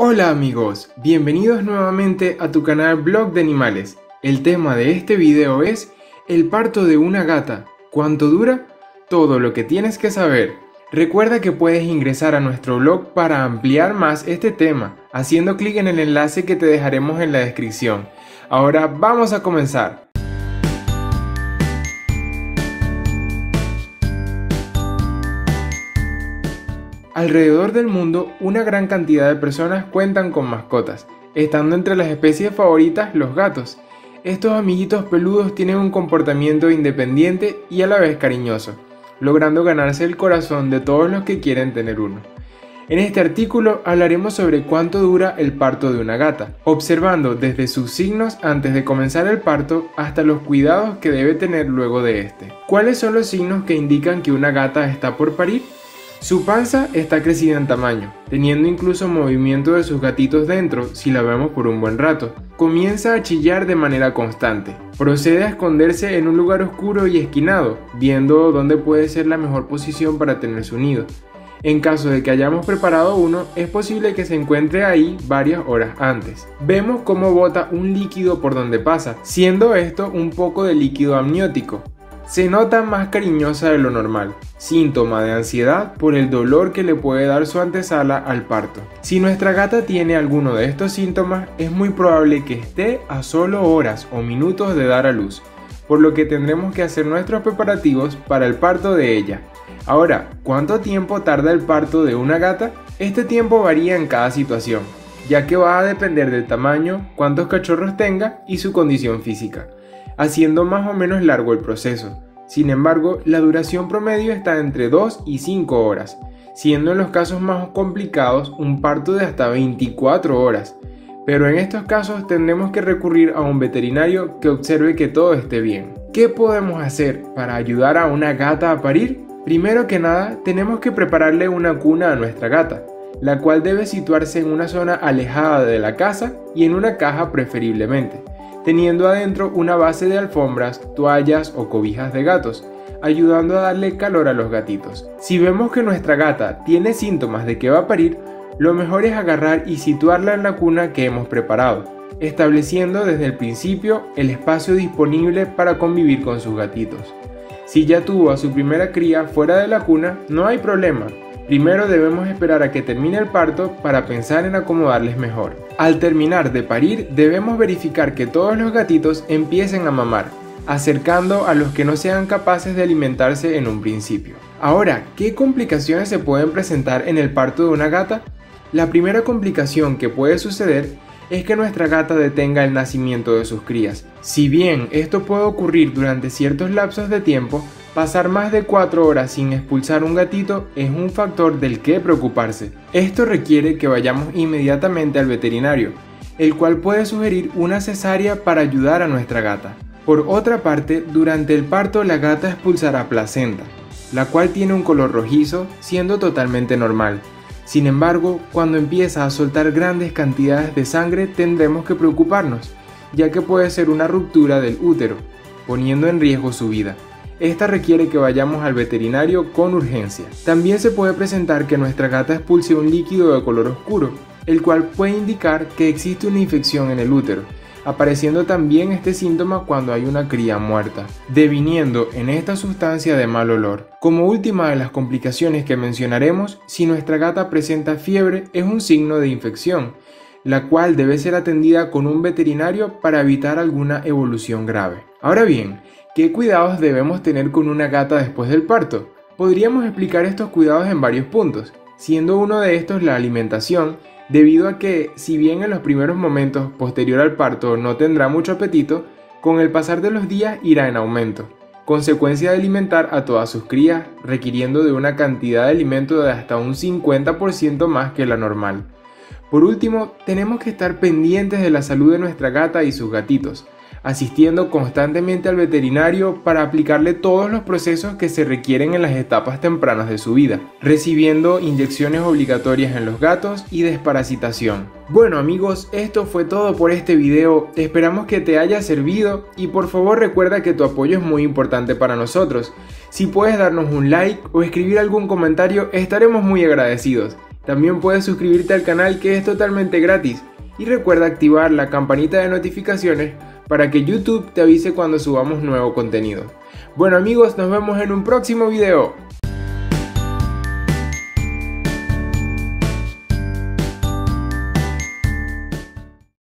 Hola amigos, bienvenidos nuevamente a tu canal Blog de Animales. El tema de este video es el parto de una gata. ¿Cuánto dura? Todo lo que tienes que saber. Recuerda que puedes ingresar a nuestro blog para ampliar más este tema, haciendo clic en el enlace que te dejaremos en la descripción. Ahora vamos a comenzar. Alrededor del mundo, una gran cantidad de personas cuentan con mascotas, estando entre las especies favoritas los gatos. Estos amiguitos peludos tienen un comportamiento independiente y a la vez cariñoso, logrando ganarse el corazón de todos los que quieren tener uno. En este artículo hablaremos sobre cuánto dura el parto de una gata, observando desde sus signos antes de comenzar el parto hasta los cuidados que debe tener luego de este. ¿Cuáles son los signos que indican que una gata está por parir? Su panza está crecida en tamaño, teniendo incluso movimiento de sus gatitos dentro si la vemos por un buen rato. Comienza a chillar de manera constante. Procede a esconderse en un lugar oscuro y esquinado, viendo dónde puede ser la mejor posición para tener su nido. En caso de que hayamos preparado uno, es posible que se encuentre ahí varias horas antes. Vemos cómo bota un líquido por donde pasa, siendo esto un poco de líquido amniótico, se nota más cariñosa de lo normal, síntoma de ansiedad por el dolor que le puede dar su antesala al parto. Si nuestra gata tiene alguno de estos síntomas, es muy probable que esté a solo horas o minutos de dar a luz, por lo que tendremos que hacer nuestros preparativos para el parto de ella. Ahora, ¿cuánto tiempo tarda el parto de una gata? Este tiempo varía en cada situación, ya que va a depender del tamaño, cuántos cachorros tenga y su condición física haciendo más o menos largo el proceso. Sin embargo, la duración promedio está entre 2 y 5 horas, siendo en los casos más complicados un parto de hasta 24 horas. Pero en estos casos tendremos que recurrir a un veterinario que observe que todo esté bien. ¿Qué podemos hacer para ayudar a una gata a parir? Primero que nada, tenemos que prepararle una cuna a nuestra gata, la cual debe situarse en una zona alejada de la casa y en una caja preferiblemente teniendo adentro una base de alfombras, toallas o cobijas de gatos, ayudando a darle calor a los gatitos. Si vemos que nuestra gata tiene síntomas de que va a parir, lo mejor es agarrar y situarla en la cuna que hemos preparado, estableciendo desde el principio el espacio disponible para convivir con sus gatitos. Si ya tuvo a su primera cría fuera de la cuna, no hay problema, Primero debemos esperar a que termine el parto para pensar en acomodarles mejor. Al terminar de parir debemos verificar que todos los gatitos empiecen a mamar, acercando a los que no sean capaces de alimentarse en un principio. Ahora, ¿qué complicaciones se pueden presentar en el parto de una gata? La primera complicación que puede suceder es que nuestra gata detenga el nacimiento de sus crías. Si bien esto puede ocurrir durante ciertos lapsos de tiempo, Pasar más de 4 horas sin expulsar un gatito es un factor del que preocuparse. Esto requiere que vayamos inmediatamente al veterinario, el cual puede sugerir una cesárea para ayudar a nuestra gata. Por otra parte, durante el parto la gata expulsará placenta, la cual tiene un color rojizo, siendo totalmente normal. Sin embargo, cuando empieza a soltar grandes cantidades de sangre tendremos que preocuparnos, ya que puede ser una ruptura del útero, poniendo en riesgo su vida. Esta requiere que vayamos al veterinario con urgencia. También se puede presentar que nuestra gata expulse un líquido de color oscuro, el cual puede indicar que existe una infección en el útero, apareciendo también este síntoma cuando hay una cría muerta, deviniendo en esta sustancia de mal olor. Como última de las complicaciones que mencionaremos, si nuestra gata presenta fiebre es un signo de infección, la cual debe ser atendida con un veterinario para evitar alguna evolución grave. Ahora bien, ¿Qué cuidados debemos tener con una gata después del parto? Podríamos explicar estos cuidados en varios puntos, siendo uno de estos la alimentación, debido a que si bien en los primeros momentos posterior al parto no tendrá mucho apetito, con el pasar de los días irá en aumento, consecuencia de alimentar a todas sus crías, requiriendo de una cantidad de alimento de hasta un 50% más que la normal. Por último, tenemos que estar pendientes de la salud de nuestra gata y sus gatitos, asistiendo constantemente al veterinario para aplicarle todos los procesos que se requieren en las etapas tempranas de su vida, recibiendo inyecciones obligatorias en los gatos y desparasitación. Bueno amigos, esto fue todo por este video, esperamos que te haya servido y por favor recuerda que tu apoyo es muy importante para nosotros. Si puedes darnos un like o escribir algún comentario estaremos muy agradecidos. También puedes suscribirte al canal que es totalmente gratis y recuerda activar la campanita de notificaciones para que YouTube te avise cuando subamos nuevo contenido. Bueno amigos, nos vemos en un próximo video.